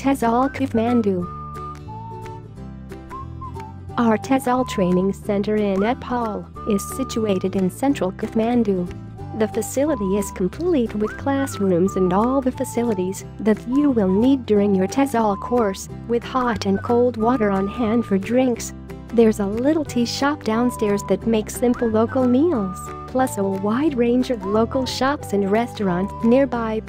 TESOL Kathmandu. Our Training Center in Nepal is situated in central Kathmandu. The facility is complete with classrooms and all the facilities that you will need during your TESOL course, with hot and cold water on hand for drinks. There's a little tea shop downstairs that makes simple local meals, plus a wide range of local shops and restaurants nearby.